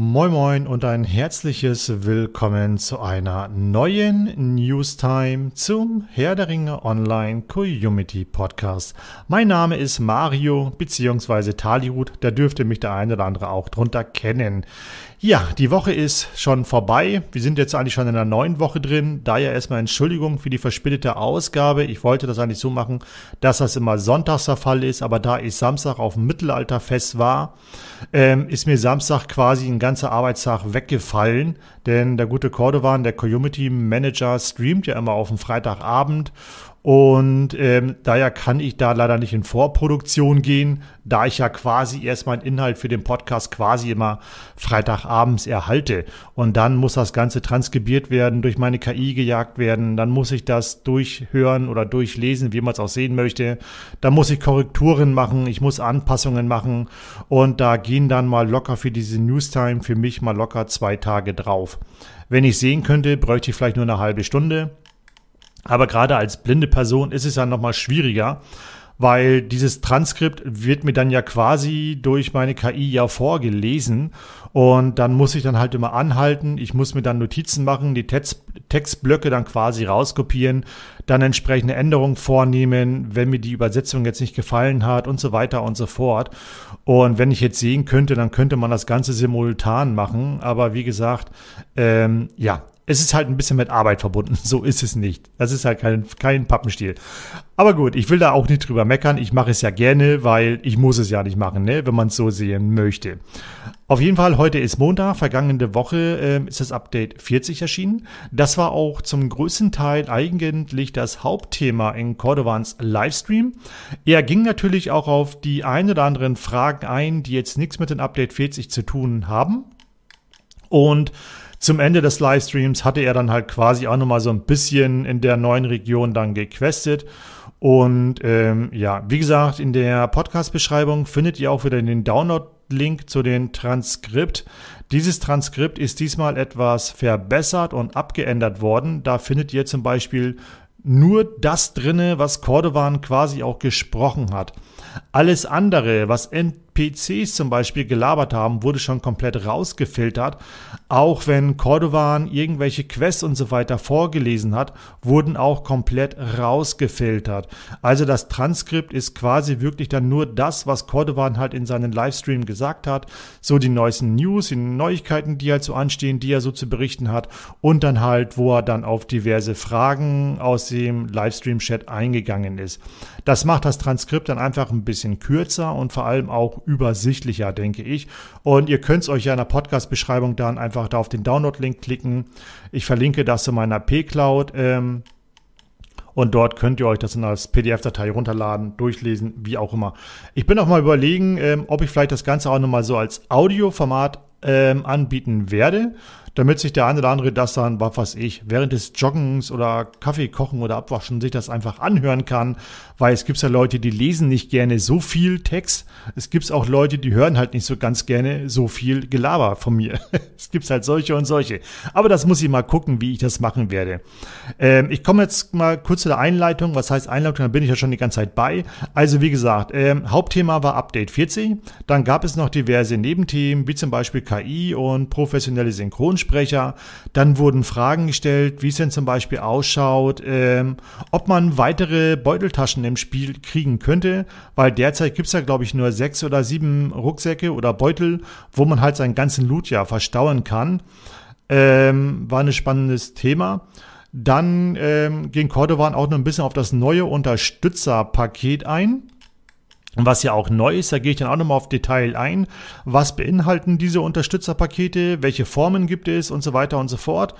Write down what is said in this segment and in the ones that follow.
Moin Moin und ein herzliches Willkommen zu einer neuen Newstime zum Herr der Ringe Online Community Podcast. Mein Name ist Mario bzw. Talihut, da dürfte mich der eine oder andere auch drunter kennen. Ja, die Woche ist schon vorbei. Wir sind jetzt eigentlich schon in der neuen Woche drin. Daher erstmal Entschuldigung für die verspätete Ausgabe. Ich wollte das eigentlich so machen, dass das immer sonntags der Fall ist, aber da ich Samstag auf dem Mittelalterfest war, ähm, ist mir Samstag quasi ein ganzer Arbeitstag weggefallen, denn der gute Cordovan, der Community Manager, streamt ja immer auf dem Freitagabend und ähm, daher kann ich da leider nicht in Vorproduktion gehen, da ich ja quasi erst meinen Inhalt für den Podcast quasi immer Freitagabends erhalte. Und dann muss das Ganze transkribiert werden, durch meine KI gejagt werden. Dann muss ich das durchhören oder durchlesen, wie man es auch sehen möchte. Dann muss ich Korrekturen machen, ich muss Anpassungen machen. Und da gehen dann mal locker für diese Newstime für mich mal locker zwei Tage drauf. Wenn ich sehen könnte, bräuchte ich vielleicht nur eine halbe Stunde. Aber gerade als blinde Person ist es ja nochmal schwieriger, weil dieses Transkript wird mir dann ja quasi durch meine KI ja vorgelesen. Und dann muss ich dann halt immer anhalten, ich muss mir dann Notizen machen, die Text Textblöcke dann quasi rauskopieren, dann entsprechende Änderungen vornehmen, wenn mir die Übersetzung jetzt nicht gefallen hat und so weiter und so fort. Und wenn ich jetzt sehen könnte, dann könnte man das Ganze simultan machen, aber wie gesagt, ähm, ja, es ist halt ein bisschen mit Arbeit verbunden. So ist es nicht. Das ist halt kein, kein Pappenstiel. Aber gut, ich will da auch nicht drüber meckern. Ich mache es ja gerne, weil ich muss es ja nicht machen, ne? wenn man es so sehen möchte. Auf jeden Fall, heute ist Montag. Vergangene Woche äh, ist das Update 40 erschienen. Das war auch zum größten Teil eigentlich das Hauptthema in Cordovans Livestream. Er ging natürlich auch auf die ein oder anderen Fragen ein, die jetzt nichts mit dem Update 40 zu tun haben. Und zum Ende des Livestreams hatte er dann halt quasi auch nochmal so ein bisschen in der neuen Region dann gequestet. Und ähm, ja, wie gesagt, in der Podcast-Beschreibung findet ihr auch wieder den Download-Link zu den Transkript. Dieses Transkript ist diesmal etwas verbessert und abgeändert worden. Da findet ihr zum Beispiel nur das drinne, was Cordovan quasi auch gesprochen hat. Alles andere, was NPCs zum Beispiel gelabert haben, wurde schon komplett rausgefiltert. Auch wenn Cordovan irgendwelche Quests und so weiter vorgelesen hat, wurden auch komplett rausgefiltert. Also das Transkript ist quasi wirklich dann nur das, was Cordovan halt in seinen Livestream gesagt hat. So die neuesten News, die Neuigkeiten, die halt so anstehen, die er so zu berichten hat. Und dann halt, wo er dann auf diverse Fragen aus dem Livestream-Chat eingegangen ist. Das macht das Transkript dann einfach ein bisschen kürzer und vor allem auch übersichtlicher, denke ich. Und ihr könnt es euch ja in der Podcast-Beschreibung dann einfach da auf den Download-Link klicken. Ich verlinke das zu meiner P-Cloud. Ähm, und dort könnt ihr euch das in als PDF-Datei runterladen, durchlesen, wie auch immer. Ich bin auch mal überlegen, ähm, ob ich vielleicht das Ganze auch nochmal so als Audioformat ähm, anbieten werde damit sich der eine oder andere das dann, was weiß ich, während des Joggens oder Kaffee kochen oder abwaschen sich das einfach anhören kann, weil es gibt ja Leute, die lesen nicht gerne so viel Text. Es gibt auch Leute, die hören halt nicht so ganz gerne so viel Gelaber von mir. es gibt halt solche und solche. Aber das muss ich mal gucken, wie ich das machen werde. Ähm, ich komme jetzt mal kurz zu der Einleitung. Was heißt Einleitung? Da bin ich ja schon die ganze Zeit bei. Also wie gesagt, ähm, Hauptthema war Update 40. Dann gab es noch diverse Nebenthemen, wie zum Beispiel KI und professionelle Synchronsprache. Synchronsprecher. Dann wurden Fragen gestellt, wie es denn zum Beispiel ausschaut, ähm, ob man weitere Beuteltaschen im Spiel kriegen könnte, weil derzeit gibt es ja, glaube ich, nur sechs oder sieben Rucksäcke oder Beutel, wo man halt seinen ganzen Loot ja verstauen kann. Ähm, war ein spannendes Thema. Dann ähm, ging Cordovan auch noch ein bisschen auf das neue Unterstützerpaket ein was ja auch neu ist, da gehe ich dann auch nochmal auf Detail ein. Was beinhalten diese Unterstützerpakete? Welche Formen gibt es und so weiter und so fort.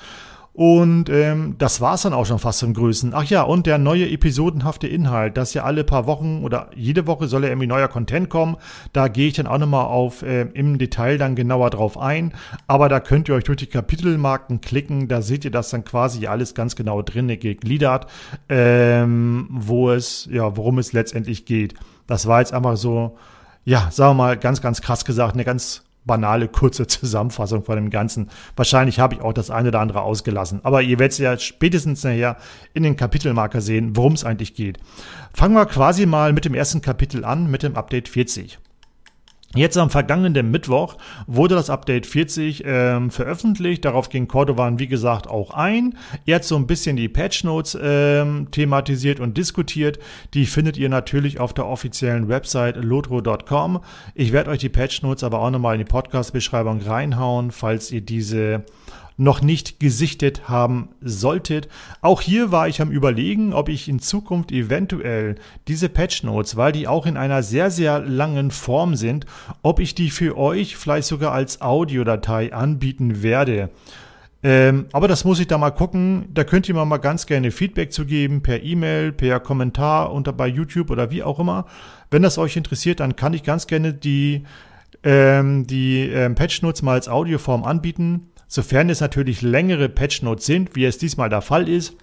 Und ähm, das war's dann auch schon fast zum Größen. Ach ja, und der neue episodenhafte Inhalt, dass ja alle paar Wochen oder jede Woche soll ja irgendwie neuer Content kommen. Da gehe ich dann auch nochmal auf äh, im Detail dann genauer drauf ein. Aber da könnt ihr euch durch die Kapitelmarken klicken. Da seht ihr das dann quasi alles ganz genau drinne gegliedert, ähm, wo es, ja, worum es letztendlich geht. Das war jetzt einfach so, ja, sagen wir mal ganz, ganz krass gesagt, eine ganz banale, kurze Zusammenfassung von dem Ganzen. Wahrscheinlich habe ich auch das eine oder andere ausgelassen. Aber ihr werdet ja spätestens nachher in den Kapitelmarker sehen, worum es eigentlich geht. Fangen wir quasi mal mit dem ersten Kapitel an, mit dem Update 40. Jetzt am vergangenen Mittwoch wurde das Update 40 ähm, veröffentlicht. Darauf ging Cordovan, wie gesagt, auch ein. Er hat so ein bisschen die Patch Notes ähm, thematisiert und diskutiert. Die findet ihr natürlich auf der offiziellen Website lotro.com. Ich werde euch die Patch Notes aber auch nochmal in die Podcast-Beschreibung reinhauen, falls ihr diese noch nicht gesichtet haben solltet. Auch hier war ich am Überlegen, ob ich in Zukunft eventuell diese Patch Notes, weil die auch in einer sehr, sehr langen Form sind, ob ich die für euch vielleicht sogar als Audiodatei anbieten werde. Ähm, aber das muss ich da mal gucken. Da könnt ihr mir mal ganz gerne Feedback zu geben, per E-Mail, per Kommentar unter bei YouTube oder wie auch immer. Wenn das euch interessiert, dann kann ich ganz gerne die, ähm, die ähm, Patch Notes mal als Audioform anbieten sofern es natürlich längere Patchnotes sind, wie es diesmal der Fall ist.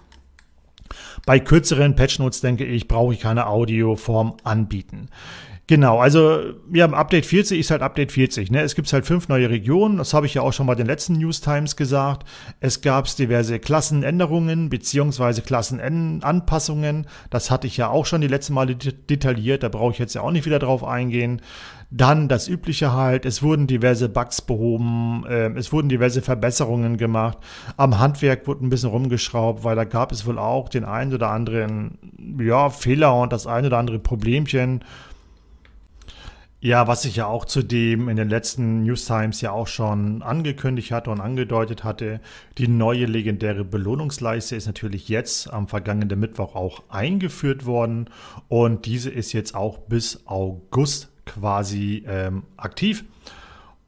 Bei kürzeren Patchnotes, denke ich, brauche ich keine Audioform anbieten. Genau, also ja, Update 40 ist halt Update 40. Ne? Es gibt halt fünf neue Regionen, das habe ich ja auch schon mal den letzten News Times gesagt. Es gab diverse Klassenänderungen beziehungsweise Klassenanpassungen. Das hatte ich ja auch schon die letzten Male detailliert, da brauche ich jetzt ja auch nicht wieder drauf eingehen. Dann das Übliche halt, es wurden diverse Bugs behoben, äh, es wurden diverse Verbesserungen gemacht. Am Handwerk wurde ein bisschen rumgeschraubt, weil da gab es wohl auch den einen oder anderen ja, Fehler und das ein oder andere Problemchen. Ja, was ich ja auch zudem in den letzten News Times ja auch schon angekündigt hatte und angedeutet hatte, die neue legendäre Belohnungsleiste ist natürlich jetzt am vergangenen Mittwoch auch eingeführt worden und diese ist jetzt auch bis August quasi ähm, aktiv.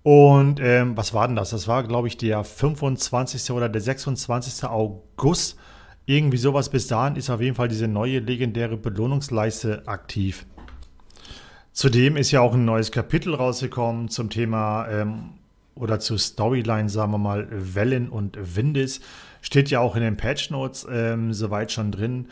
Und ähm, was war denn das? Das war, glaube ich, der 25. oder der 26. August. Irgendwie sowas bis dahin ist auf jeden Fall diese neue legendäre Belohnungsleiste aktiv. Zudem ist ja auch ein neues Kapitel rausgekommen zum Thema ähm, oder zur Storyline, sagen wir mal, Wellen und Windes. Steht ja auch in den Patch Notes ähm, soweit schon drin.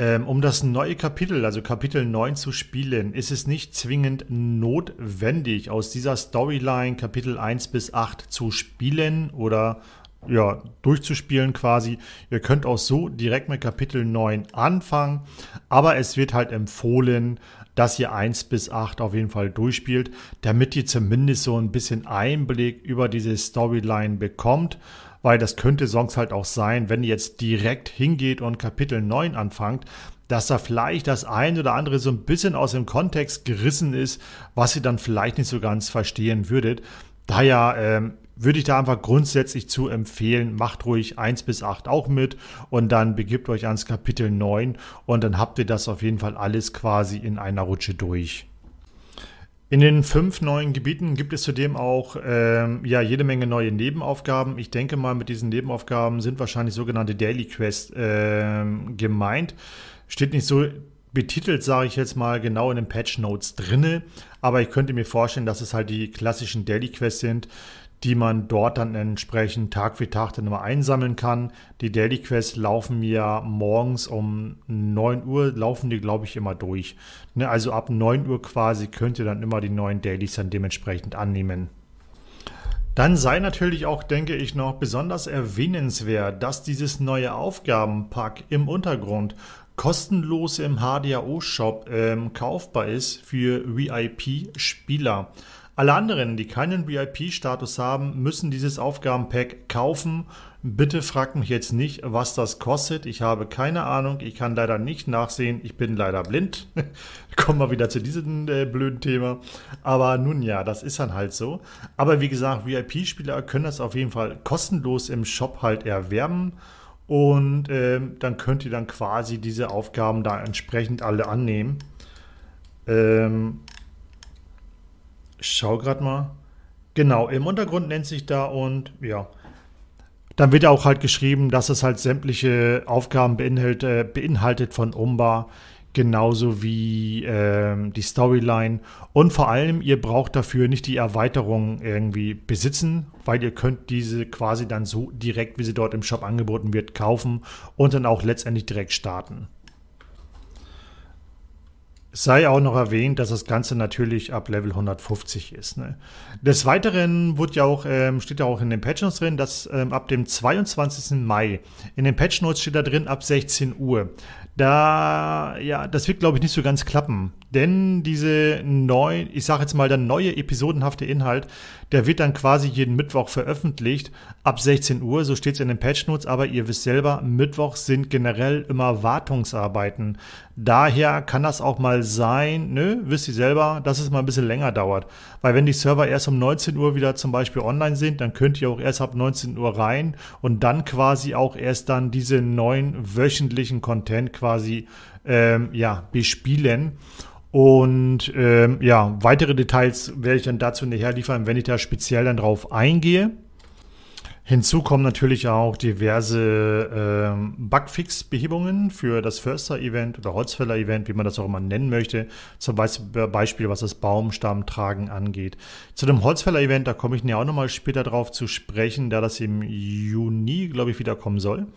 Ähm, um das neue Kapitel, also Kapitel 9 zu spielen, ist es nicht zwingend notwendig, aus dieser Storyline Kapitel 1 bis 8 zu spielen oder ja, durchzuspielen quasi. Ihr könnt auch so direkt mit Kapitel 9 anfangen, aber es wird halt empfohlen, dass ihr 1 bis 8 auf jeden Fall durchspielt, damit ihr zumindest so ein bisschen Einblick über diese Storyline bekommt, weil das könnte sonst halt auch sein, wenn ihr jetzt direkt hingeht und Kapitel 9 anfangt, dass da vielleicht das ein oder andere so ein bisschen aus dem Kontext gerissen ist, was ihr dann vielleicht nicht so ganz verstehen würdet. Daher ähm, würde ich da einfach grundsätzlich zu empfehlen, macht ruhig 1 bis 8 auch mit und dann begibt euch ans Kapitel 9 und dann habt ihr das auf jeden Fall alles quasi in einer Rutsche durch. In den fünf neuen Gebieten gibt es zudem auch ähm, ja, jede Menge neue Nebenaufgaben. Ich denke mal, mit diesen Nebenaufgaben sind wahrscheinlich sogenannte Daily Quests äh, gemeint. Steht nicht so betitelt, sage ich jetzt mal, genau in den Patch Notes drinne. Aber ich könnte mir vorstellen, dass es halt die klassischen Daily Quests sind, die man dort dann entsprechend Tag für Tag dann immer einsammeln kann. Die Daily Quests laufen mir morgens um 9 Uhr, laufen die, glaube ich, immer durch. Ne, also ab 9 Uhr quasi könnt ihr dann immer die neuen Dailies dann dementsprechend annehmen. Dann sei natürlich auch, denke ich, noch besonders erwähnenswert, dass dieses neue Aufgabenpack im Untergrund kostenlos im HDAO-Shop ähm, kaufbar ist für VIP-Spieler. Alle anderen, die keinen VIP-Status haben, müssen dieses Aufgabenpack kaufen. Bitte fragt mich jetzt nicht, was das kostet. Ich habe keine Ahnung. Ich kann leider nicht nachsehen. Ich bin leider blind. Kommen wir wieder zu diesem äh, blöden Thema. Aber nun ja, das ist dann halt so. Aber wie gesagt, VIP-Spieler können das auf jeden Fall kostenlos im Shop halt erwerben. Und äh, dann könnt ihr dann quasi diese Aufgaben da entsprechend alle annehmen. Ähm, schau gerade mal. Genau, im Untergrund nennt sich da und ja. Dann wird auch halt geschrieben, dass es halt sämtliche Aufgaben beinhaltet, äh, beinhaltet von Umba, genauso wie äh, die Storyline. Und vor allem, ihr braucht dafür nicht die Erweiterung irgendwie besitzen, weil ihr könnt diese quasi dann so direkt, wie sie dort im Shop angeboten wird, kaufen und dann auch letztendlich direkt starten. Sei auch noch erwähnt, dass das Ganze natürlich ab Level 150 ist. Ne? Des Weiteren wird ja auch, ähm, steht ja auch in den Patch Notes drin, dass ähm, ab dem 22. Mai, in den Patch Notes steht da drin ab 16 Uhr. Da, ja, das wird glaube ich nicht so ganz klappen. Denn diese neue, ich sage jetzt mal, der neue episodenhafte Inhalt, der wird dann quasi jeden Mittwoch veröffentlicht ab 16 Uhr, so steht es in den Patch Notes, aber ihr wisst selber, Mittwoch sind generell immer Wartungsarbeiten. Daher kann das auch mal sein, ne, wisst ihr selber, dass es mal ein bisschen länger dauert. Weil wenn die Server erst um 19 Uhr wieder zum Beispiel online sind, dann könnt ihr auch erst ab 19 Uhr rein und dann quasi auch erst dann diese neuen wöchentlichen Content quasi ähm, ja, bespielen. Und ähm, ja, weitere Details werde ich dann dazu nachher liefern, wenn ich da speziell dann drauf eingehe. Hinzu kommen natürlich auch diverse ähm, Bugfix-Behebungen für das Förster-Event oder Holzfäller-Event, wie man das auch immer nennen möchte. Zum Beispiel, was das Baumstammtragen angeht. Zu dem Holzfäller-Event, da komme ich ja auch nochmal später drauf zu sprechen, da das im Juni, glaube ich, wiederkommen soll.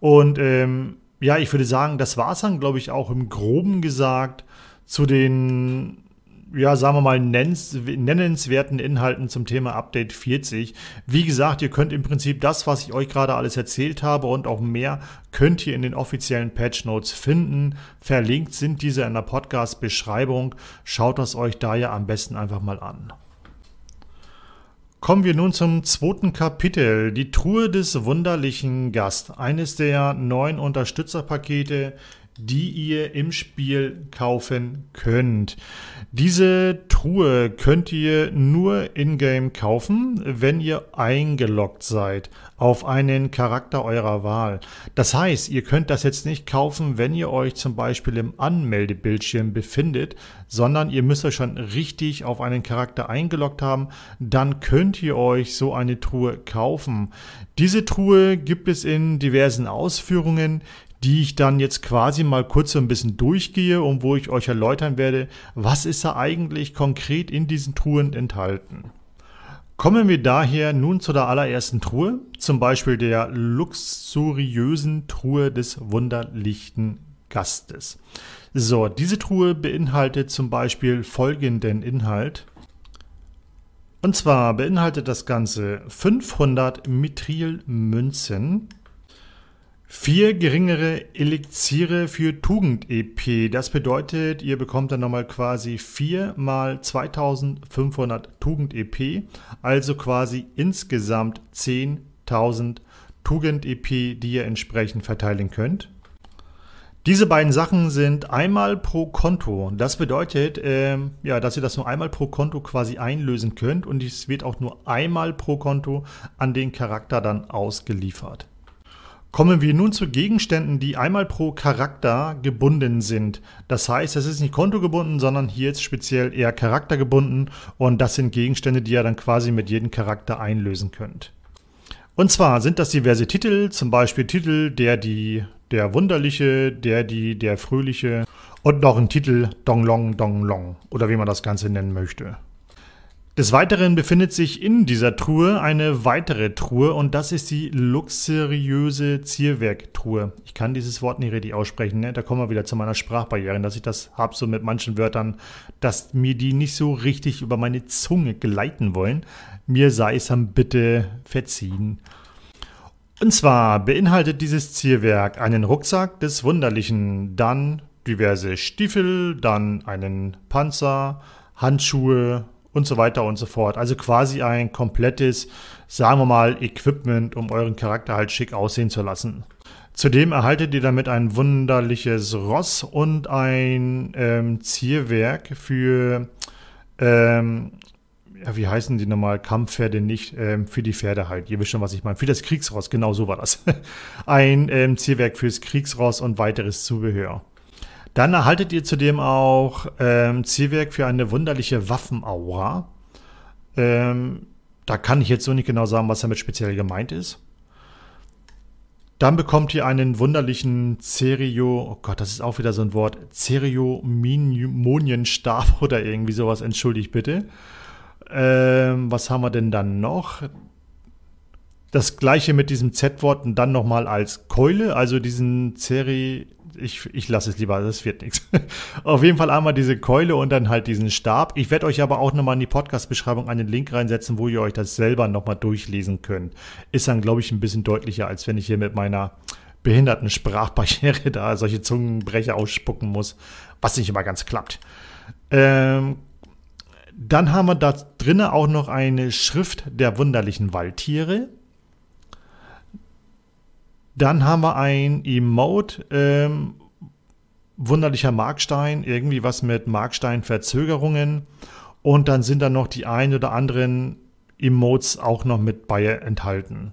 Und ähm, ja, ich würde sagen, das war es dann, glaube ich, auch im Groben gesagt zu den ja, sagen wir mal, nennenswerten Inhalten zum Thema Update 40. Wie gesagt, ihr könnt im Prinzip das, was ich euch gerade alles erzählt habe und auch mehr, könnt ihr in den offiziellen Patch Notes finden. Verlinkt sind diese in der Podcast-Beschreibung. Schaut das euch da ja am besten einfach mal an. Kommen wir nun zum zweiten Kapitel, die Truhe des wunderlichen Gast, eines der neuen Unterstützerpakete, die ihr im Spiel kaufen könnt. Diese Truhe könnt ihr nur in-game kaufen, wenn ihr eingeloggt seid auf einen Charakter eurer Wahl. Das heißt, ihr könnt das jetzt nicht kaufen, wenn ihr euch zum Beispiel im Anmeldebildschirm befindet, sondern ihr müsst euch schon richtig auf einen Charakter eingeloggt haben. Dann könnt ihr euch so eine Truhe kaufen. Diese Truhe gibt es in diversen Ausführungen die ich dann jetzt quasi mal kurz so ein bisschen durchgehe und wo ich euch erläutern werde, was ist da eigentlich konkret in diesen Truhen enthalten. Kommen wir daher nun zu der allerersten Truhe, zum Beispiel der luxuriösen Truhe des wunderlichten Gastes. So, diese Truhe beinhaltet zum Beispiel folgenden Inhalt. Und zwar beinhaltet das Ganze 500 Mithril-Münzen, Vier geringere Elixiere für Tugend-EP. Das bedeutet, ihr bekommt dann nochmal quasi 4 mal 2500 Tugend-EP, also quasi insgesamt 10.000 Tugend-EP, die ihr entsprechend verteilen könnt. Diese beiden Sachen sind einmal pro Konto. Das bedeutet, ähm, ja, dass ihr das nur einmal pro Konto quasi einlösen könnt und es wird auch nur einmal pro Konto an den Charakter dann ausgeliefert. Kommen wir nun zu Gegenständen, die einmal pro Charakter gebunden sind. Das heißt, es ist nicht kontogebunden, sondern hier jetzt speziell eher charaktergebunden und das sind Gegenstände, die ihr dann quasi mit jedem Charakter einlösen könnt. Und zwar sind das diverse Titel, zum Beispiel Titel der die, der Wunderliche, der die, der Fröhliche und noch ein Titel Donglong Donglong oder wie man das Ganze nennen möchte. Des Weiteren befindet sich in dieser Truhe eine weitere Truhe und das ist die luxuriöse Zierwerktruhe. Ich kann dieses Wort nicht richtig aussprechen, ne? da kommen wir wieder zu meiner Sprachbarriere, dass ich das habe so mit manchen Wörtern, dass mir die nicht so richtig über meine Zunge gleiten wollen. Mir sei es dann bitte verziehen. Und zwar beinhaltet dieses Zierwerk einen Rucksack des Wunderlichen, dann diverse Stiefel, dann einen Panzer, Handschuhe, und so weiter und so fort. Also quasi ein komplettes, sagen wir mal, Equipment, um euren Charakter halt schick aussehen zu lassen. Zudem erhaltet ihr damit ein wunderliches Ross und ein ähm, Zierwerk für, ähm, ja, wie heißen die nochmal? Kampfpferde nicht, ähm, für die Pferde halt. Ihr wisst schon, was ich meine. Für das Kriegsross, genau so war das. ein ähm, Zierwerk fürs Kriegsross und weiteres Zubehör. Dann erhaltet ihr zudem auch ähm, Zielwerk für eine wunderliche Waffenaura. Ähm, da kann ich jetzt so nicht genau sagen, was damit speziell gemeint ist. Dann bekommt ihr einen wunderlichen Cerio, oh Gott, das ist auch wieder so ein Wort, Cereomonienstab oder irgendwie sowas, entschuldigt bitte. Ähm, was haben wir denn dann noch? Das gleiche mit diesem Z-Wort und dann nochmal als Keule, also diesen Ceri, ich, ich lasse es lieber, das wird nichts. Auf jeden Fall einmal diese Keule und dann halt diesen Stab. Ich werde euch aber auch nochmal in die Podcast-Beschreibung einen Link reinsetzen, wo ihr euch das selber nochmal durchlesen könnt. Ist dann, glaube ich, ein bisschen deutlicher, als wenn ich hier mit meiner behinderten Sprachbarriere da solche Zungenbrecher ausspucken muss, was nicht immer ganz klappt. Ähm, dann haben wir da drinnen auch noch eine Schrift der wunderlichen Waldtiere. Dann haben wir ein Emote, ähm, wunderlicher Markstein, irgendwie was mit Marksteinverzögerungen. Und dann sind da noch die ein oder anderen Emotes auch noch mit bei enthalten.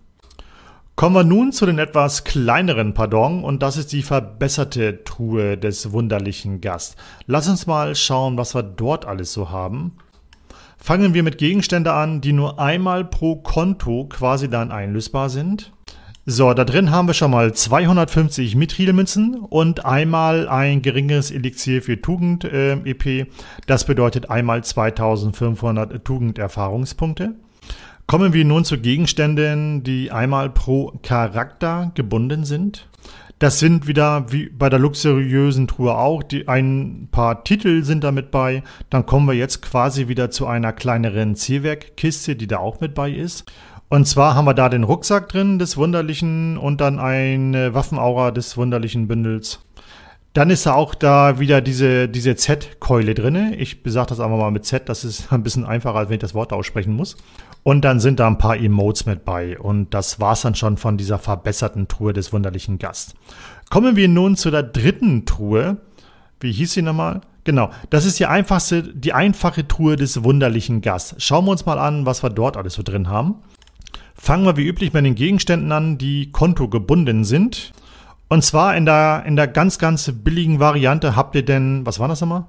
Kommen wir nun zu den etwas kleineren Pardon und das ist die verbesserte Truhe des wunderlichen Gast. Lass uns mal schauen, was wir dort alles so haben. Fangen wir mit Gegenständen an, die nur einmal pro Konto quasi dann einlösbar sind. So, da drin haben wir schon mal 250 Mithrilmünzen und einmal ein geringeres Elixier für Tugend äh, EP. Das bedeutet einmal 2500 Tugenderfahrungspunkte. Kommen wir nun zu Gegenständen, die einmal pro Charakter gebunden sind. Das sind wieder wie bei der luxuriösen Truhe auch, die, ein paar Titel sind da mit bei. Dann kommen wir jetzt quasi wieder zu einer kleineren Zielwerkkiste, die da auch mit bei ist. Und zwar haben wir da den Rucksack drin des Wunderlichen und dann eine Waffenaura des Wunderlichen Bündels. Dann ist da auch da wieder diese, diese Z-Keule drin. Ich besage das einfach mal mit Z, das ist ein bisschen einfacher, als wenn ich das Wort aussprechen muss. Und dann sind da ein paar Emotes mit bei. Und das war's dann schon von dieser verbesserten Truhe des wunderlichen Gast. Kommen wir nun zu der dritten Truhe. Wie hieß sie nochmal? Genau, das ist die einfachste, die einfache Truhe des wunderlichen Gast. Schauen wir uns mal an, was wir dort alles so drin haben. Fangen wir wie üblich mit den Gegenständen an, die kontogebunden sind. Und zwar in der, in der ganz, ganz billigen Variante habt ihr denn, was war das nochmal?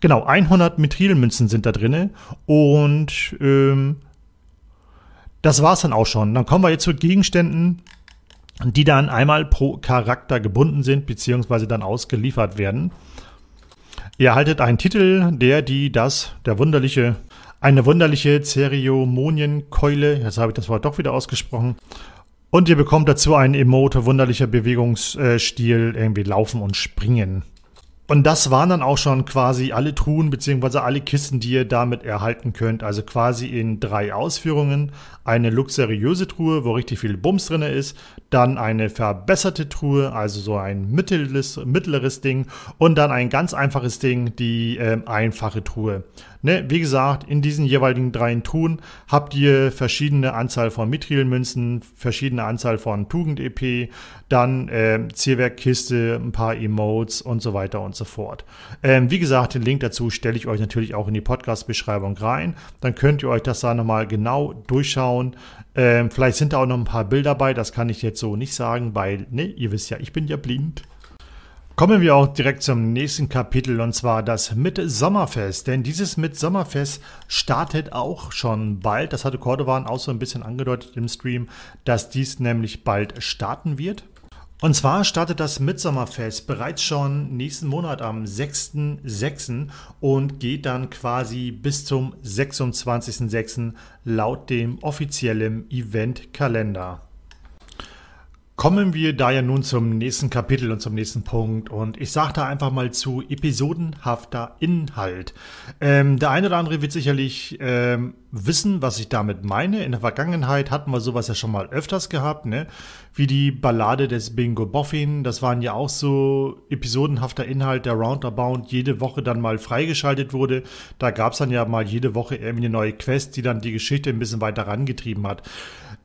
Genau, 100 Mithrilmünzen sind da drin. Und ähm, das war's dann auch schon. Dann kommen wir jetzt zu Gegenständen, die dann einmal pro Charakter gebunden sind, beziehungsweise dann ausgeliefert werden. Ihr erhaltet einen Titel, der, die, das, der wunderliche eine wunderliche Zeremonienkeule, jetzt habe ich das Wort doch wieder ausgesprochen. Und ihr bekommt dazu einen Emote, wunderlicher Bewegungsstil, irgendwie laufen und springen. Und das waren dann auch schon quasi alle Truhen beziehungsweise alle Kisten, die ihr damit erhalten könnt. Also quasi in drei Ausführungen. Eine luxuriöse Truhe, wo richtig viel Bums drin ist. Dann eine verbesserte Truhe, also so ein mittleres, mittleres Ding. Und dann ein ganz einfaches Ding, die äh, einfache Truhe. Ne, wie gesagt, in diesen jeweiligen drei Truhen habt ihr verschiedene Anzahl von Mithrilmünzen, verschiedene Anzahl von Tugend-EP, dann äh, Zierwerkkiste, ein paar Emotes und so weiter und so fort. Ähm, wie gesagt, den Link dazu stelle ich euch natürlich auch in die Podcast-Beschreibung rein. Dann könnt ihr euch das da nochmal genau durchschauen. Ähm, vielleicht sind da auch noch ein paar Bilder bei, das kann ich jetzt so nicht sagen, weil, ne, ihr wisst ja, ich bin ja blind. Kommen wir auch direkt zum nächsten Kapitel und zwar das Mitsommerfest. Denn dieses Mitsommerfest startet auch schon bald. Das hatte Cordovan auch so ein bisschen angedeutet im Stream, dass dies nämlich bald starten wird. Und zwar startet das Mitsommerfest bereits schon nächsten Monat am 6.6. und geht dann quasi bis zum 26.6. laut dem offiziellen Eventkalender. Kommen wir daher nun zum nächsten Kapitel und zum nächsten Punkt. Und ich sage da einfach mal zu episodenhafter Inhalt. Ähm, der eine oder andere wird sicherlich ähm, wissen, was ich damit meine. In der Vergangenheit hatten wir sowas ja schon mal öfters gehabt, ne? Wie die Ballade des Bingo Boffin. Das waren ja auch so episodenhafter Inhalt, der roundabout jede Woche dann mal freigeschaltet wurde. Da gab es dann ja mal jede Woche irgendwie eine neue Quest, die dann die Geschichte ein bisschen weiter rangetrieben hat.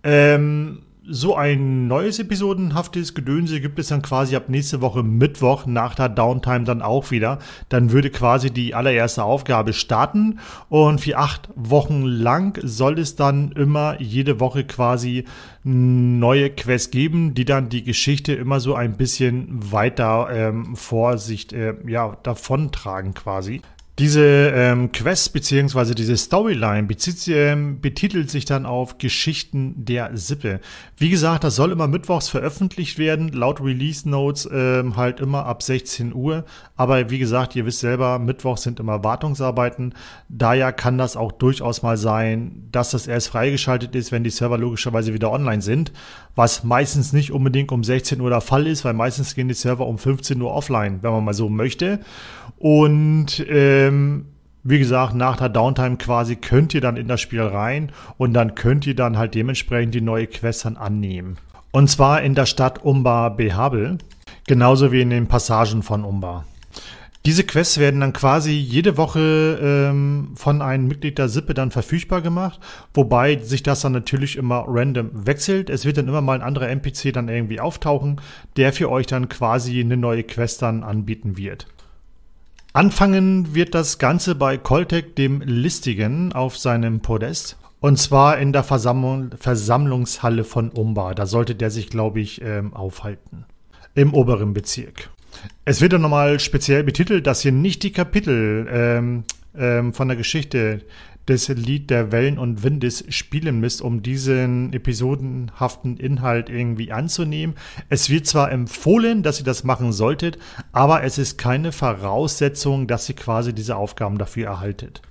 Ähm, so ein neues episodenhaftes Gedönse gibt es dann quasi ab nächste Woche Mittwoch nach der Downtime dann auch wieder. Dann würde quasi die allererste Aufgabe starten und für acht Wochen lang soll es dann immer jede Woche quasi neue Quests geben, die dann die Geschichte immer so ein bisschen weiter ähm, Vorsicht äh, ja davontragen quasi. Diese ähm, Quest beziehungsweise diese Storyline bezieht, ähm, betitelt sich dann auf Geschichten der Sippe. Wie gesagt, das soll immer mittwochs veröffentlicht werden, laut Release Notes ähm, halt immer ab 16 Uhr. Aber wie gesagt, ihr wisst selber, mittwochs sind immer Wartungsarbeiten. Daher kann das auch durchaus mal sein, dass das erst freigeschaltet ist, wenn die Server logischerweise wieder online sind. Was meistens nicht unbedingt um 16 Uhr der Fall ist, weil meistens gehen die Server um 15 Uhr offline, wenn man mal so möchte. Und ähm, wie gesagt, nach der Downtime quasi könnt ihr dann in das Spiel rein und dann könnt ihr dann halt dementsprechend die neue Quest dann annehmen. Und zwar in der Stadt Umbar Behabel, genauso wie in den Passagen von Umbar. Diese Quests werden dann quasi jede Woche ähm, von einem Mitglied der Sippe dann verfügbar gemacht, wobei sich das dann natürlich immer random wechselt. Es wird dann immer mal ein anderer NPC dann irgendwie auftauchen, der für euch dann quasi eine neue Quest dann anbieten wird. Anfangen wird das Ganze bei Coltec, dem Listigen, auf seinem Podest. Und zwar in der Versammlung, Versammlungshalle von Umba. Da sollte der sich, glaube ich, ähm, aufhalten. Im oberen Bezirk. Es wird dann nochmal speziell betitelt, dass hier nicht die Kapitel ähm, ähm, von der Geschichte des Lied der Wellen und Windes spielen müsst, um diesen episodenhaften Inhalt irgendwie anzunehmen. Es wird zwar empfohlen, dass ihr das machen solltet, aber es ist keine Voraussetzung, dass ihr quasi diese Aufgaben dafür erhaltet.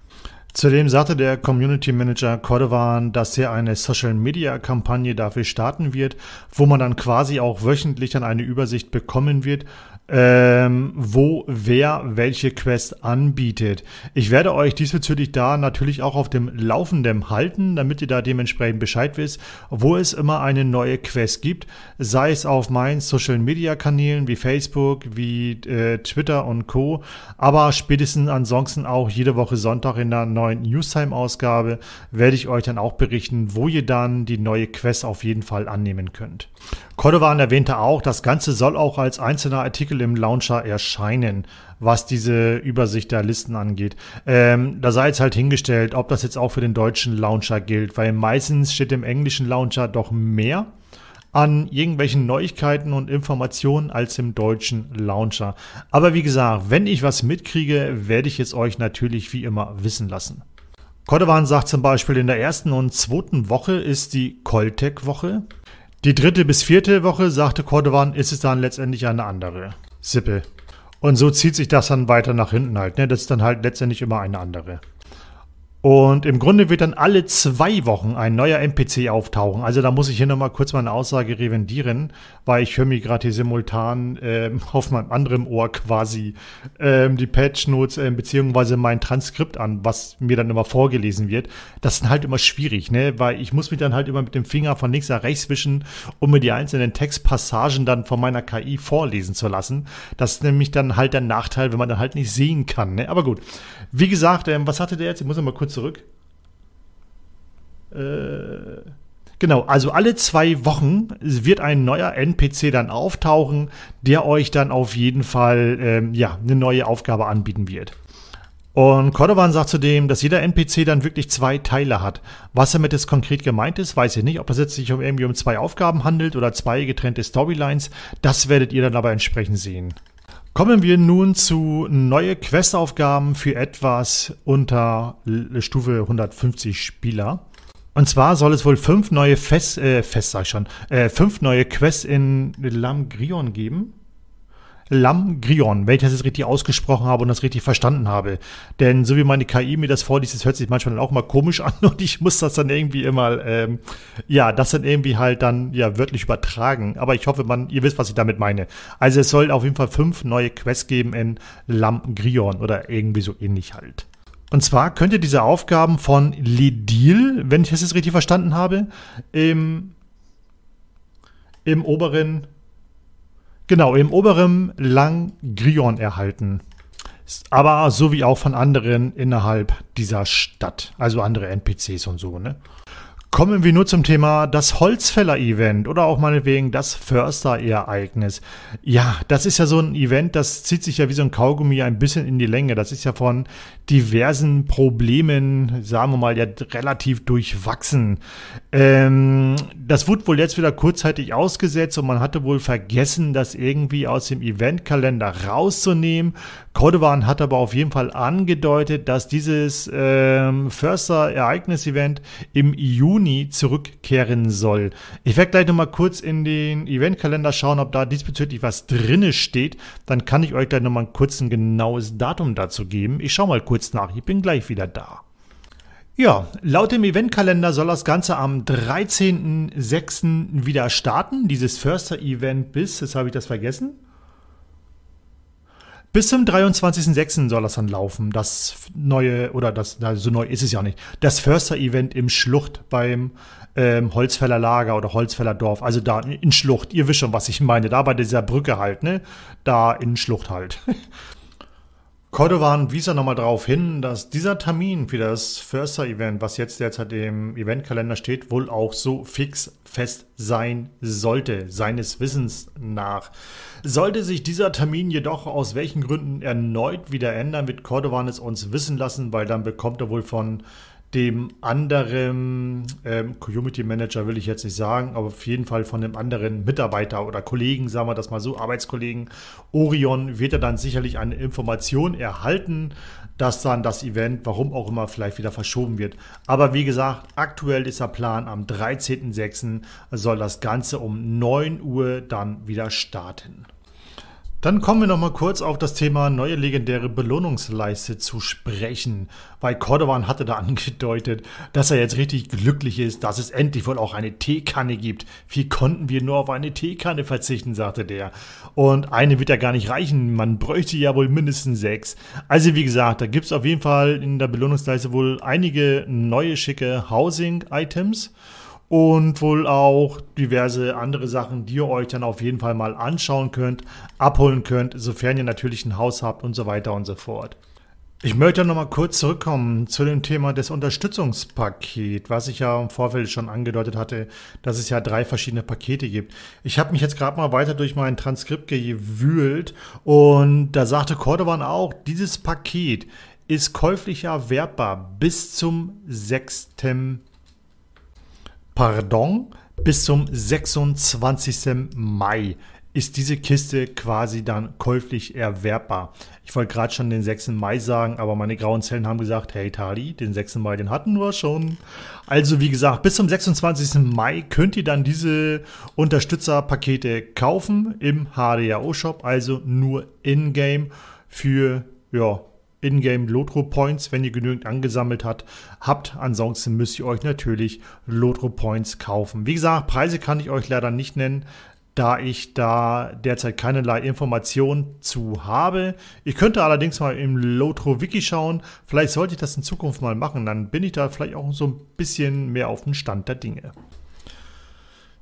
Zudem sagte der Community Manager Cordovan, dass er eine Social Media Kampagne dafür starten wird, wo man dann quasi auch wöchentlich dann eine Übersicht bekommen wird, ähm, wo wer welche Quest anbietet. Ich werde euch diesbezüglich da natürlich auch auf dem Laufenden halten, damit ihr da dementsprechend Bescheid wisst, wo es immer eine neue Quest gibt, sei es auf meinen Social Media Kanälen wie Facebook, wie äh, Twitter und Co. Aber spätestens ansonsten auch jede Woche Sonntag in der neuen Newstime Ausgabe werde ich euch dann auch berichten, wo ihr dann die neue Quest auf jeden Fall annehmen könnt. Cordovan erwähnte auch, das Ganze soll auch als einzelner Artikel im Launcher erscheinen, was diese Übersicht der Listen angeht. Ähm, da sei jetzt halt hingestellt, ob das jetzt auch für den deutschen Launcher gilt, weil meistens steht im englischen Launcher doch mehr an irgendwelchen Neuigkeiten und Informationen als im deutschen Launcher. Aber wie gesagt, wenn ich was mitkriege, werde ich es euch natürlich wie immer wissen lassen. Cordovan sagt zum Beispiel, in der ersten und zweiten Woche ist die Coltec-Woche. Die dritte bis vierte Woche, sagte Cordovan, ist es dann letztendlich eine andere Sippe. Und so zieht sich das dann weiter nach hinten halt. Ne? Das ist dann halt letztendlich immer eine andere. Und im Grunde wird dann alle zwei Wochen ein neuer NPC auftauchen. Also da muss ich hier nochmal kurz meine Aussage revendieren, weil ich höre mir gerade hier simultan ähm, auf meinem anderen Ohr quasi ähm, die Patch Notes äh, beziehungsweise mein Transkript an, was mir dann immer vorgelesen wird. Das ist halt immer schwierig, ne? Weil ich muss mich dann halt immer mit dem Finger von links nach rechts wischen, um mir die einzelnen Textpassagen dann von meiner KI vorlesen zu lassen. Das ist nämlich dann halt der Nachteil, wenn man dann halt nicht sehen kann. Ne? Aber gut. Wie gesagt, ähm, was hatte der jetzt? Ich muss noch mal kurz zurück. Äh, genau, also alle zwei Wochen wird ein neuer NPC dann auftauchen, der euch dann auf jeden Fall ähm, ja, eine neue Aufgabe anbieten wird. Und Cordovan sagt zudem, dass jeder NPC dann wirklich zwei Teile hat. Was damit jetzt konkret gemeint ist, weiß ich nicht. Ob das jetzt sich um irgendwie um zwei Aufgaben handelt oder zwei getrennte Storylines, das werdet ihr dann aber entsprechend sehen. Kommen wir nun zu neue Questaufgaben für etwas unter Stufe 150 Spieler. Und zwar soll es wohl fünf neue Fest, äh, Fest sag ich schon, äh, fünf neue Quests in Lamgrion geben. Lamgrion, wenn ich das jetzt richtig ausgesprochen habe und das richtig verstanden habe. Denn so wie meine KI mir das vorliest, das hört sich manchmal auch mal komisch an und ich muss das dann irgendwie immer, ähm, ja, das dann irgendwie halt dann ja wörtlich übertragen. Aber ich hoffe, man, ihr wisst, was ich damit meine. Also es soll auf jeden Fall fünf neue Quests geben in Lamgrion oder irgendwie so ähnlich halt. Und zwar könnt ihr diese Aufgaben von Ledil, wenn ich das jetzt richtig verstanden habe, im, im oberen Genau, im oberen Langrion erhalten. Aber so wie auch von anderen innerhalb dieser Stadt. Also andere NPCs und so, ne? Kommen wir nur zum Thema das Holzfäller-Event oder auch meinetwegen das Förster-Ereignis. Ja, das ist ja so ein Event, das zieht sich ja wie so ein Kaugummi ein bisschen in die Länge. Das ist ja von diversen Problemen, sagen wir mal, ja relativ durchwachsen. Ähm, das wurde wohl jetzt wieder kurzzeitig ausgesetzt und man hatte wohl vergessen, das irgendwie aus dem Eventkalender rauszunehmen. Cordovan hat aber auf jeden Fall angedeutet, dass dieses ähm, Förster-Ereignis-Event im Juni zurückkehren soll. Ich werde gleich nochmal kurz in den Eventkalender schauen, ob da diesbezüglich was drinne steht. Dann kann ich euch gleich nochmal kurz ein genaues Datum dazu geben. Ich schaue mal kurz nach. Ich bin gleich wieder da. Ja, laut dem Eventkalender soll das Ganze am 13.06. wieder starten. Dieses Förster-Event bis, jetzt habe ich das vergessen. Bis zum 23.06. soll das dann laufen. Das neue, oder das, na, so neu ist es ja nicht. Das Förster-Event im Schlucht beim ähm, Holzfäller Lager oder Holzfäller Dorf. Also da in Schlucht. Ihr wisst schon, was ich meine. Da bei dieser Brücke halt, ne? Da in Schlucht halt. Cordovan wies ja nochmal darauf hin, dass dieser Termin für das Förster-Event, was jetzt derzeit im Eventkalender steht, wohl auch so fix fest sein sollte, seines Wissens nach. Sollte sich dieser Termin jedoch aus welchen Gründen erneut wieder ändern, wird Cordovan es uns wissen lassen, weil dann bekommt er wohl von dem anderen ähm, Community Manager will ich jetzt nicht sagen, aber auf jeden Fall von dem anderen Mitarbeiter oder Kollegen, sagen wir das mal so, Arbeitskollegen Orion, wird er dann sicherlich eine Information erhalten, dass dann das Event, warum auch immer, vielleicht wieder verschoben wird. Aber wie gesagt, aktuell ist der Plan, am 13.06. soll das Ganze um 9 Uhr dann wieder starten. Dann kommen wir noch mal kurz auf das Thema neue legendäre Belohnungsleiste zu sprechen, weil Cordovan hatte da angedeutet, dass er jetzt richtig glücklich ist, dass es endlich wohl auch eine Teekanne gibt. Wie konnten wir nur auf eine Teekanne verzichten, sagte der. Und eine wird ja gar nicht reichen, man bräuchte ja wohl mindestens sechs. Also wie gesagt, da gibt es auf jeden Fall in der Belohnungsleiste wohl einige neue schicke Housing-Items und wohl auch diverse andere Sachen, die ihr euch dann auf jeden Fall mal anschauen könnt, abholen könnt, sofern ihr natürlich ein Haus habt und so weiter und so fort. Ich möchte noch mal kurz zurückkommen zu dem Thema des Unterstützungspakets, was ich ja im Vorfeld schon angedeutet hatte, dass es ja drei verschiedene Pakete gibt. Ich habe mich jetzt gerade mal weiter durch mein Transkript gewühlt und da sagte Cordovan auch, dieses Paket ist käuflich erwerbbar bis zum 6. Pardon, bis zum 26. Mai ist diese Kiste quasi dann käuflich erwerbbar. Ich wollte gerade schon den 6. Mai sagen, aber meine grauen Zellen haben gesagt, hey Tali, den 6. Mai, den hatten wir schon. Also wie gesagt, bis zum 26. Mai könnt ihr dann diese Unterstützerpakete kaufen im HDAO-Shop, also nur in-game für ja, Ingame Lotro Points, wenn ihr genügend angesammelt hat, habt. Ansonsten müsst ihr euch natürlich Lotro Points kaufen. Wie gesagt, Preise kann ich euch leider nicht nennen, da ich da derzeit keinerlei Informationen zu habe. Ich könnte allerdings mal im Lotro Wiki schauen. Vielleicht sollte ich das in Zukunft mal machen. Dann bin ich da vielleicht auch so ein bisschen mehr auf dem Stand der Dinge.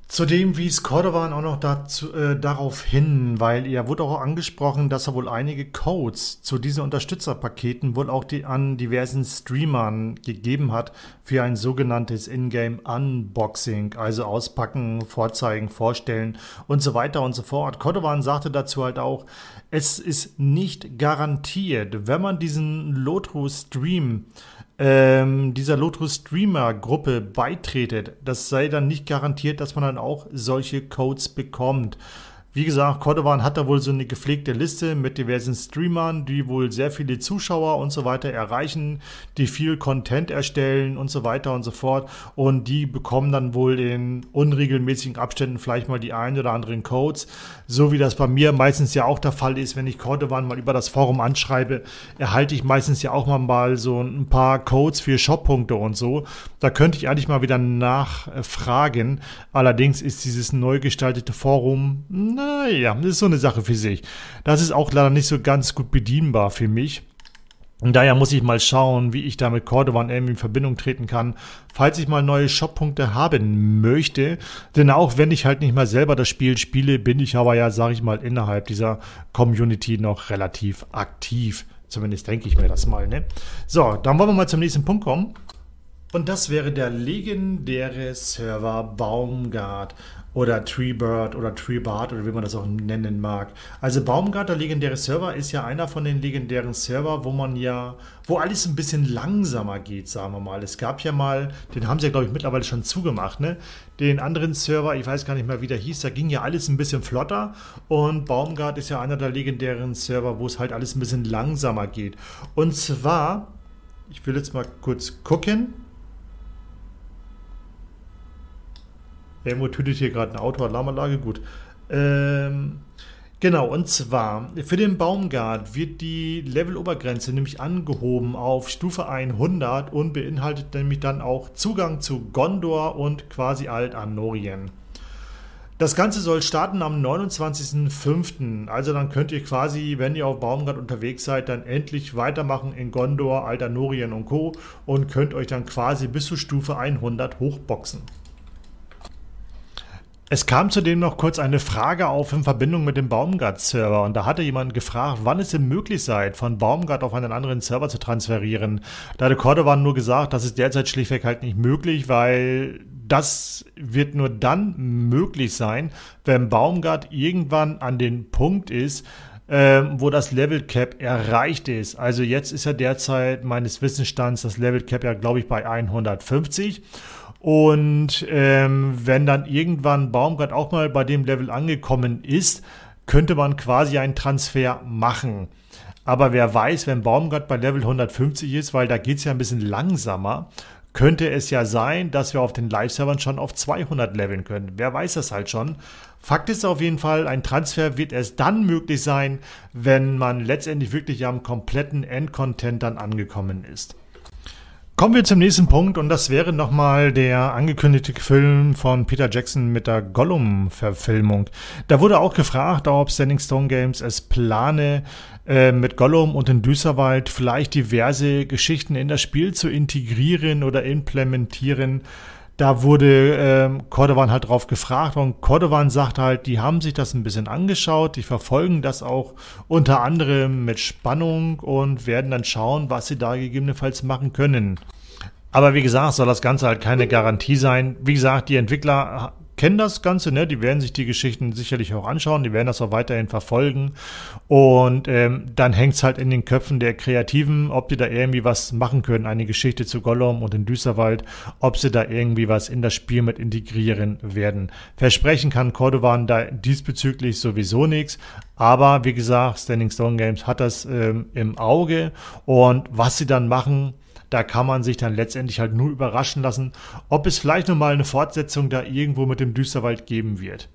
Zudem wies Cordovan auch noch dazu, äh, darauf hin, weil er wurde auch angesprochen, dass er wohl einige Codes zu diesen Unterstützerpaketen wohl auch die, an diversen Streamern gegeben hat für ein sogenanntes Ingame Unboxing, also auspacken, vorzeigen, vorstellen und so weiter und so fort. Cordovan sagte dazu halt auch, es ist nicht garantiert, wenn man diesen Lotro Stream ähm, dieser Lotus Streamer Gruppe beitretet, das sei dann nicht garantiert, dass man dann auch solche Codes bekommt. Wie gesagt, Cordovan hat da wohl so eine gepflegte Liste mit diversen Streamern, die wohl sehr viele Zuschauer und so weiter erreichen, die viel Content erstellen und so weiter und so fort. Und die bekommen dann wohl in unregelmäßigen Abständen vielleicht mal die ein oder anderen Codes. So wie das bei mir meistens ja auch der Fall ist, wenn ich Cordovan mal über das Forum anschreibe, erhalte ich meistens ja auch mal so ein paar Codes für Shoppunkte und so. Da könnte ich eigentlich mal wieder nachfragen. Allerdings ist dieses neu gestaltete Forum, na, naja, das ist so eine Sache für sich. Das ist auch leider nicht so ganz gut bedienbar für mich. Und daher muss ich mal schauen, wie ich da mit Cordovan irgendwie in Verbindung treten kann, falls ich mal neue Shoppunkte haben möchte. Denn auch wenn ich halt nicht mal selber das Spiel spiele, bin ich aber ja, sage ich mal, innerhalb dieser Community noch relativ aktiv. Zumindest denke ich mir das mal. Ne? So, dann wollen wir mal zum nächsten Punkt kommen. Und das wäre der legendäre Server Baumgart oder Treebird oder Treebart oder wie man das auch nennen mag. Also Baumgart, der legendäre Server, ist ja einer von den legendären Server, wo man ja, wo alles ein bisschen langsamer geht, sagen wir mal. Es gab ja mal, den haben sie ja glaube ich mittlerweile schon zugemacht, ne? Den anderen Server, ich weiß gar nicht mehr wie der hieß, da ging ja alles ein bisschen flotter und Baumgart ist ja einer der legendären Server, wo es halt alles ein bisschen langsamer geht. Und zwar, ich will jetzt mal kurz gucken, Irgendwo tütet hier gerade ein Auto, Alarmanlage, gut. Ähm, genau, und zwar für den Baumgart wird die Levelobergrenze nämlich angehoben auf Stufe 100 und beinhaltet nämlich dann auch Zugang zu Gondor und quasi Alt-Anorien. Das Ganze soll starten am 29.05. Also dann könnt ihr quasi, wenn ihr auf Baumgart unterwegs seid, dann endlich weitermachen in Gondor, Altanorien und Co. und könnt euch dann quasi bis zur Stufe 100 hochboxen. Es kam zudem noch kurz eine Frage auf in Verbindung mit dem Baumgart-Server und da hatte jemand gefragt, wann es denn möglich sei, von Baumgart auf einen anderen Server zu transferieren. Da hatte Cordovan nur gesagt, das ist derzeit schlichtweg halt nicht möglich, weil das wird nur dann möglich sein, wenn Baumgart irgendwann an den Punkt ist, äh, wo das Level Cap erreicht ist. Also jetzt ist ja derzeit meines Wissensstands das Level Cap ja, glaube ich, bei 150. Und ähm, wenn dann irgendwann Baumgart auch mal bei dem Level angekommen ist, könnte man quasi einen Transfer machen. Aber wer weiß, wenn Baumgart bei Level 150 ist, weil da geht es ja ein bisschen langsamer, könnte es ja sein, dass wir auf den Live-Servern schon auf 200 leveln können. Wer weiß das halt schon. Fakt ist auf jeden Fall, ein Transfer wird erst dann möglich sein, wenn man letztendlich wirklich am kompletten Endcontent dann angekommen ist. Kommen wir zum nächsten Punkt und das wäre nochmal der angekündigte Film von Peter Jackson mit der Gollum-Verfilmung. Da wurde auch gefragt, ob Standing Stone Games es plane, äh, mit Gollum und in Düsterwald vielleicht diverse Geschichten in das Spiel zu integrieren oder implementieren. Da wurde ähm, Cordovan halt drauf gefragt und Cordovan sagt halt, die haben sich das ein bisschen angeschaut, die verfolgen das auch unter anderem mit Spannung und werden dann schauen, was sie da gegebenenfalls machen können. Aber wie gesagt, soll das Ganze halt keine Garantie sein. Wie gesagt, die Entwickler kennen das Ganze, ne? Die werden sich die Geschichten sicherlich auch anschauen, die werden das auch weiterhin verfolgen. Und ähm, dann hängt es halt in den Köpfen der Kreativen, ob die da irgendwie was machen können, eine Geschichte zu Gollum und in Düsterwald, ob sie da irgendwie was in das Spiel mit integrieren werden. Versprechen kann Cordovan da diesbezüglich sowieso nichts. Aber wie gesagt, Standing Stone Games hat das ähm, im Auge und was sie dann machen, da kann man sich dann letztendlich halt nur überraschen lassen, ob es vielleicht nochmal eine Fortsetzung da irgendwo mit dem Düsterwald geben wird.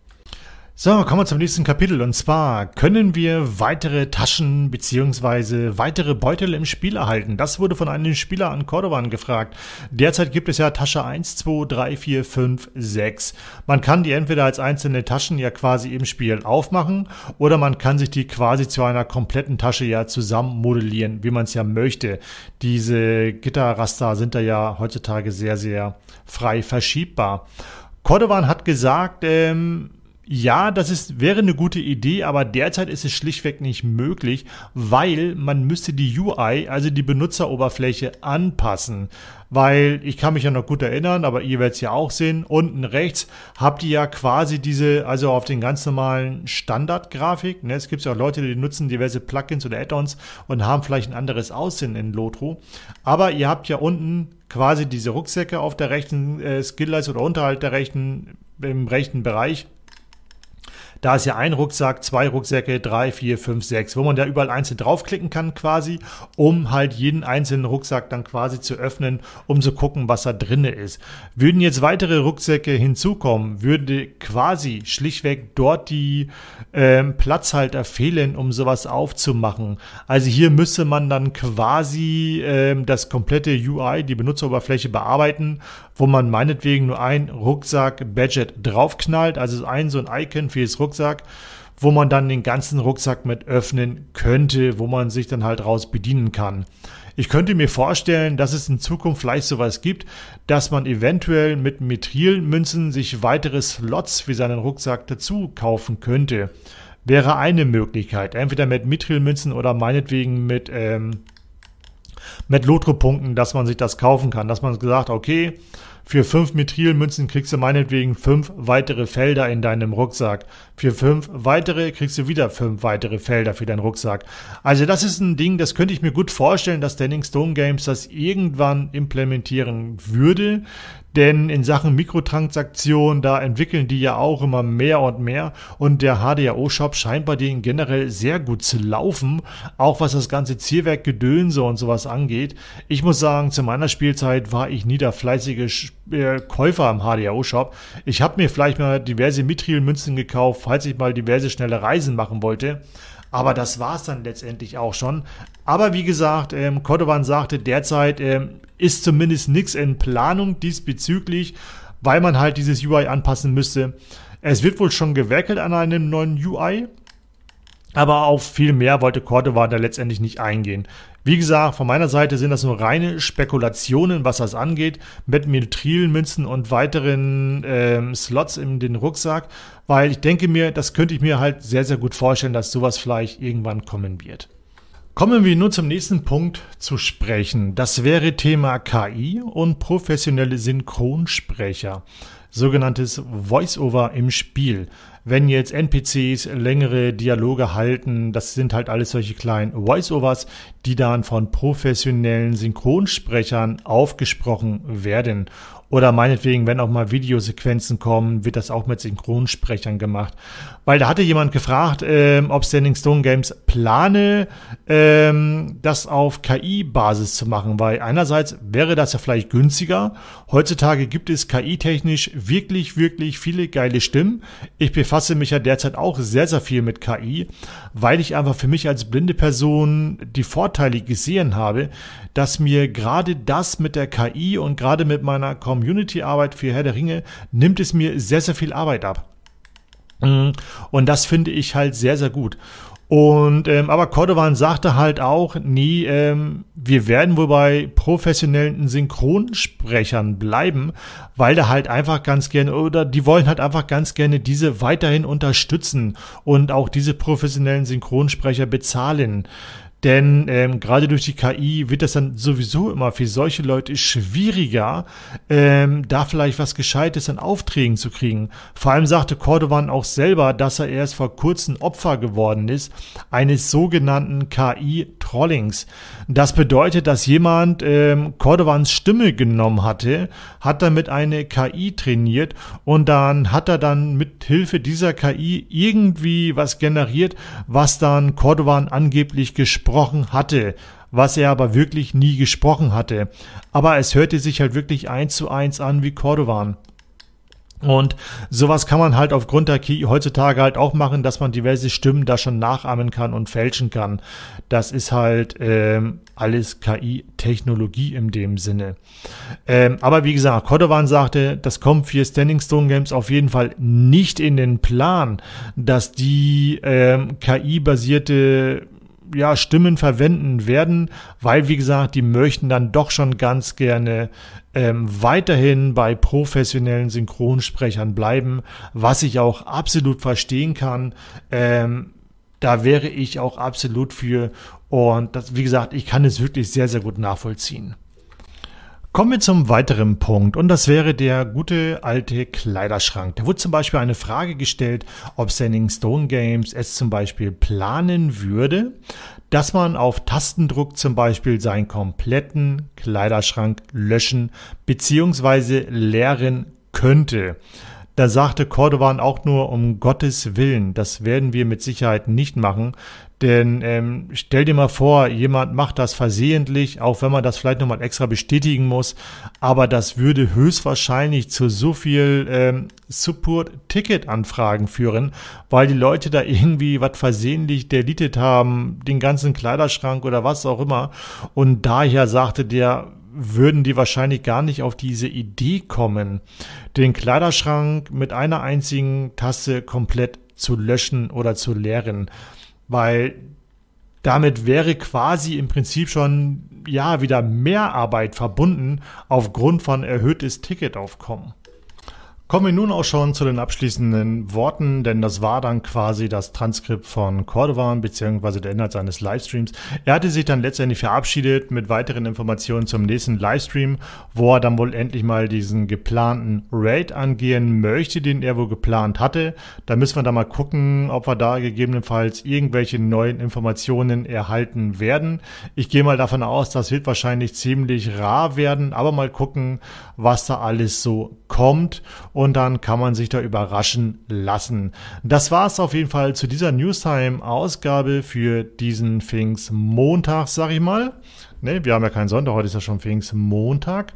So, kommen wir zum nächsten Kapitel. Und zwar können wir weitere Taschen beziehungsweise weitere Beutel im Spiel erhalten. Das wurde von einem Spieler an Cordovan gefragt. Derzeit gibt es ja Tasche 1, 2, 3, 4, 5, 6. Man kann die entweder als einzelne Taschen ja quasi im Spiel aufmachen oder man kann sich die quasi zu einer kompletten Tasche ja zusammen modellieren, wie man es ja möchte. Diese Gitterraster sind da ja heutzutage sehr, sehr frei verschiebbar. Cordovan hat gesagt, ähm, ja, das ist, wäre eine gute Idee, aber derzeit ist es schlichtweg nicht möglich, weil man müsste die UI, also die Benutzeroberfläche, anpassen. Weil ich kann mich ja noch gut erinnern, aber ihr werdet es ja auch sehen, unten rechts habt ihr ja quasi diese, also auf den ganz normalen Standardgrafik. Ne? Es gibt ja auch Leute, die nutzen diverse Plugins oder Add-ons und haben vielleicht ein anderes Aussehen in Lotro. Aber ihr habt ja unten quasi diese Rucksäcke auf der rechten äh, Skillleiste oder unterhalb der rechten, im rechten Bereich da ist ja ein Rucksack, zwei Rucksäcke, drei, vier, fünf, sechs, wo man da überall einzeln draufklicken kann quasi, um halt jeden einzelnen Rucksack dann quasi zu öffnen, um zu gucken, was da drinne ist. Würden jetzt weitere Rucksäcke hinzukommen, würde quasi schlichtweg dort die ähm, Platzhalter fehlen, um sowas aufzumachen. Also hier müsste man dann quasi ähm, das komplette UI, die Benutzeroberfläche bearbeiten, wo man meinetwegen nur ein Rucksack-Badget draufknallt, also ein so ein Icon für das Rucksack, wo man dann den ganzen Rucksack mit öffnen könnte, wo man sich dann halt raus bedienen kann. Ich könnte mir vorstellen, dass es in Zukunft vielleicht sowas gibt, dass man eventuell mit Mithrilmünzen sich weitere Slots für seinen Rucksack dazu kaufen könnte. Wäre eine Möglichkeit. Entweder mit Mithrilmünzen oder meinetwegen mit ähm, mit Lotro-Punkten, dass man sich das kaufen kann. Dass man gesagt, okay, für fünf Mithrilmünzen kriegst du meinetwegen fünf weitere Felder in deinem Rucksack. Für fünf weitere kriegst du wieder fünf weitere Felder für deinen Rucksack. Also das ist ein Ding, das könnte ich mir gut vorstellen, dass Standing Stone Games das irgendwann implementieren würde. Denn in Sachen Mikrotransaktionen, da entwickeln die ja auch immer mehr und mehr. Und der HDAO-Shop scheint bei denen generell sehr gut zu laufen. Auch was das ganze Zielwerk Gedönse und sowas angeht. Ich muss sagen, zu meiner Spielzeit war ich nie der fleißige äh, Käufer im HDAO-Shop. Ich habe mir vielleicht mal diverse Mithril-Münzen gekauft, falls ich mal diverse schnelle Reisen machen wollte. Aber das war es dann letztendlich auch schon. Aber wie gesagt, ähm, Cordovan sagte, derzeit ähm, ist zumindest nichts in Planung diesbezüglich, weil man halt dieses UI anpassen müsste. Es wird wohl schon gewerkelt an einem neuen UI, aber auf viel mehr wollte Cordovan da letztendlich nicht eingehen. Wie gesagt, von meiner Seite sind das nur reine Spekulationen, was das angeht, mit Mithrilmünzen und weiteren ähm, Slots in den Rucksack, weil ich denke mir, das könnte ich mir halt sehr, sehr gut vorstellen, dass sowas vielleicht irgendwann kommen wird. Kommen wir nun zum nächsten Punkt zu sprechen. Das wäre Thema KI und professionelle Synchronsprecher, sogenanntes Voice-Over im Spiel wenn jetzt NPCs längere Dialoge halten, das sind halt alles solche kleinen Voice-Overs, die dann von professionellen Synchronsprechern aufgesprochen werden. Oder meinetwegen, wenn auch mal Videosequenzen kommen, wird das auch mit Synchronsprechern gemacht. Weil da hatte jemand gefragt, ähm, ob Standing Stone Games plane, ähm, das auf KI-Basis zu machen. Weil einerseits wäre das ja vielleicht günstiger. Heutzutage gibt es KI-technisch wirklich, wirklich viele geile Stimmen. Ich befasse mich ja derzeit auch sehr, sehr viel mit KI, weil ich einfach für mich als blinde Person die Vorteile gesehen habe, dass mir gerade das mit der KI und gerade mit meiner Community-Arbeit für Herr der Ringe nimmt es mir sehr, sehr viel Arbeit ab. Mhm. Und das finde ich halt sehr, sehr gut. Und ähm, aber Cordovan sagte halt auch, nee, ähm, wir werden wohl bei professionellen Synchronsprechern bleiben, weil da halt einfach ganz gerne oder die wollen halt einfach ganz gerne diese weiterhin unterstützen und auch diese professionellen Synchronsprecher bezahlen. Denn ähm, gerade durch die KI wird das dann sowieso immer für solche Leute schwieriger, ähm, da vielleicht was Gescheites an Aufträgen zu kriegen. Vor allem sagte Cordovan auch selber, dass er erst vor kurzem Opfer geworden ist eines sogenannten KI-Trollings. Das bedeutet, dass jemand ähm, Cordovans Stimme genommen hatte, hat damit eine KI trainiert und dann hat er dann mit Hilfe dieser KI irgendwie was generiert, was dann Cordovan angeblich gesprochen gesprochen hatte, was er aber wirklich nie gesprochen hatte. Aber es hörte sich halt wirklich eins zu eins an wie Cordovan. Und sowas kann man halt aufgrund der KI heutzutage halt auch machen, dass man diverse Stimmen da schon nachahmen kann und fälschen kann. Das ist halt ähm, alles KI-Technologie in dem Sinne. Ähm, aber wie gesagt, Cordovan sagte, das kommt für Standing Stone Games auf jeden Fall nicht in den Plan, dass die ähm, KI-basierte ja, Stimmen verwenden werden, weil, wie gesagt, die möchten dann doch schon ganz gerne ähm, weiterhin bei professionellen Synchronsprechern bleiben, was ich auch absolut verstehen kann. Ähm, da wäre ich auch absolut für. Und das, wie gesagt, ich kann es wirklich sehr, sehr gut nachvollziehen. Kommen wir zum weiteren Punkt und das wäre der gute alte Kleiderschrank. Da wurde zum Beispiel eine Frage gestellt, ob Standing Stone Games es zum Beispiel planen würde, dass man auf Tastendruck zum Beispiel seinen kompletten Kleiderschrank löschen bzw. leeren könnte. Da sagte Cordovan auch nur um Gottes Willen, das werden wir mit Sicherheit nicht machen, denn ähm, stell dir mal vor, jemand macht das versehentlich, auch wenn man das vielleicht nochmal extra bestätigen muss, aber das würde höchstwahrscheinlich zu so viel ähm, Support-Ticket-Anfragen führen, weil die Leute da irgendwie was versehentlich deletet haben, den ganzen Kleiderschrank oder was auch immer. Und daher sagte der, würden die wahrscheinlich gar nicht auf diese Idee kommen, den Kleiderschrank mit einer einzigen Taste komplett zu löschen oder zu leeren weil damit wäre quasi im Prinzip schon ja wieder mehr Arbeit verbunden aufgrund von erhöhtes Ticketaufkommen. Kommen wir nun auch schon zu den abschließenden Worten, denn das war dann quasi das Transkript von Cordovan beziehungsweise der Inhalt seines Livestreams. Er hatte sich dann letztendlich verabschiedet mit weiteren Informationen zum nächsten Livestream, wo er dann wohl endlich mal diesen geplanten Raid angehen möchte, den er wohl geplant hatte. Da müssen wir dann mal gucken, ob wir da gegebenenfalls irgendwelche neuen Informationen erhalten werden. Ich gehe mal davon aus, das wird wahrscheinlich ziemlich rar werden, aber mal gucken, was da alles so kommt dann kann man sich da überraschen lassen. Das war es auf jeden Fall zu dieser Newstime-Ausgabe für diesen Pfingstmontag, sag ich mal. Ne, wir haben ja keinen Sonntag, heute ist ja schon Pfingstmontag.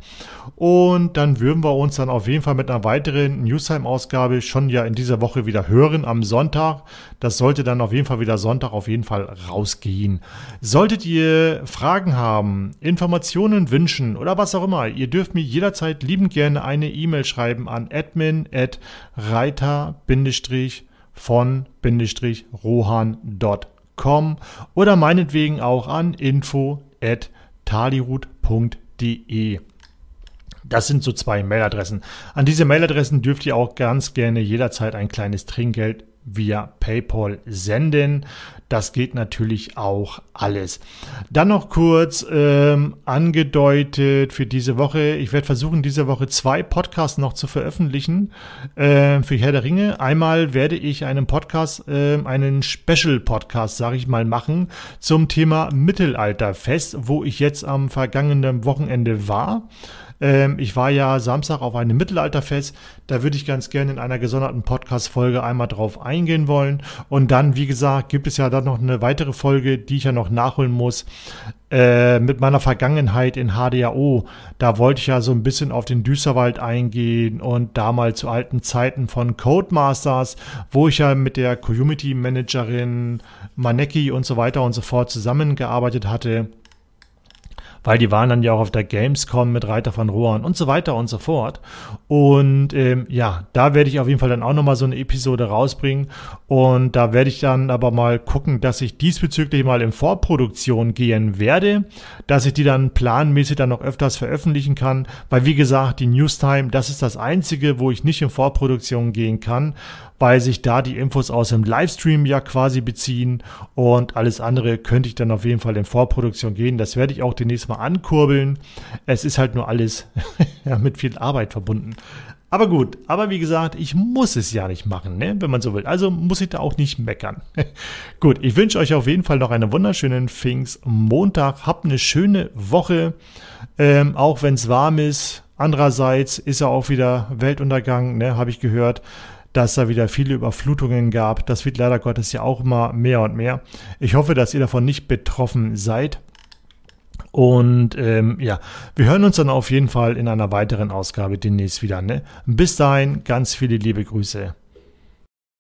Und dann würden wir uns dann auf jeden Fall mit einer weiteren Newstime-Ausgabe schon ja in dieser Woche wieder hören am Sonntag. Das sollte dann auf jeden Fall wieder Sonntag auf jeden Fall rausgehen. Solltet ihr Fragen haben, Informationen wünschen oder was auch immer, ihr dürft mir jederzeit liebend gerne eine E-Mail schreiben an admin at reiter-von-rohan.com oder meinetwegen auch an info at talirut.de. Das sind so zwei Mailadressen. An diese Mailadressen dürft ihr auch ganz gerne jederzeit ein kleines Trinkgeld via PayPal senden. Das geht natürlich auch alles. Dann noch kurz ähm, angedeutet für diese Woche. Ich werde versuchen, diese Woche zwei Podcasts noch zu veröffentlichen äh, für Herr der Ringe. Einmal werde ich einen Podcast, äh, einen Special-Podcast, sage ich mal, machen zum Thema Mittelalterfest, wo ich jetzt am vergangenen Wochenende war. Ähm, ich war ja Samstag auf einem Mittelalterfest. Da würde ich ganz gerne in einer gesonderten Podcast-Folge einmal drauf eingehen wollen. Und dann, wie gesagt, gibt es ja dann noch eine weitere Folge, die ich ja noch nachholen muss. Äh, mit meiner Vergangenheit in HDAO. Da wollte ich ja so ein bisschen auf den Düsterwald eingehen und damals zu alten Zeiten von Codemasters, wo ich ja mit der Community Managerin Maneki und so weiter und so fort zusammengearbeitet hatte weil die waren dann ja auch auf der Gamescom mit Reiter von Rohan und so weiter und so fort. Und ähm, ja, da werde ich auf jeden Fall dann auch nochmal so eine Episode rausbringen. Und da werde ich dann aber mal gucken, dass ich diesbezüglich mal in Vorproduktion gehen werde, dass ich die dann planmäßig dann noch öfters veröffentlichen kann. Weil wie gesagt, die Newstime, das ist das Einzige, wo ich nicht in Vorproduktion gehen kann, weil sich da die Infos aus dem Livestream ja quasi beziehen und alles andere könnte ich dann auf jeden Fall in Vorproduktion gehen. Das werde ich auch demnächst mal ankurbeln. Es ist halt nur alles ja, mit viel Arbeit verbunden. Aber gut, aber wie gesagt, ich muss es ja nicht machen, ne? wenn man so will. Also muss ich da auch nicht meckern. gut, ich wünsche euch auf jeden Fall noch einen wunderschönen Pfingstmontag. Habt eine schöne Woche, ähm, auch wenn es warm ist. Andererseits ist ja auch wieder Weltuntergang, ne? habe ich gehört dass da wieder viele Überflutungen gab. Das wird leider Gottes ja auch immer mehr und mehr. Ich hoffe, dass ihr davon nicht betroffen seid. Und ähm, ja, wir hören uns dann auf jeden Fall in einer weiteren Ausgabe demnächst wieder. Ne? Bis dahin, ganz viele liebe Grüße.